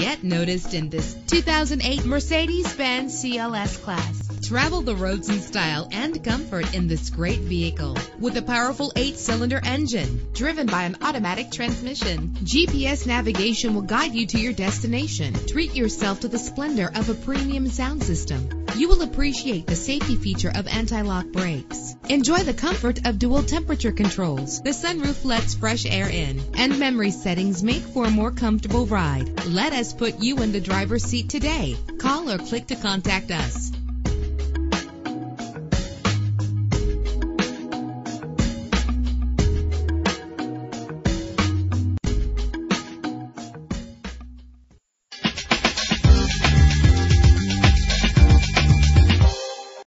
Get noticed in this 2008 Mercedes-Benz CLS class. Travel the roads in style and comfort in this great vehicle with a powerful eight-cylinder engine driven by an automatic transmission. GPS navigation will guide you to your destination. Treat yourself to the splendor of a premium sound system. You will appreciate the safety feature of anti-lock brakes. Enjoy the comfort of dual temperature controls. The sunroof lets fresh air in, and memory settings make for a more comfortable ride. Let us put you in the driver's seat today. Call or click to contact us.